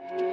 you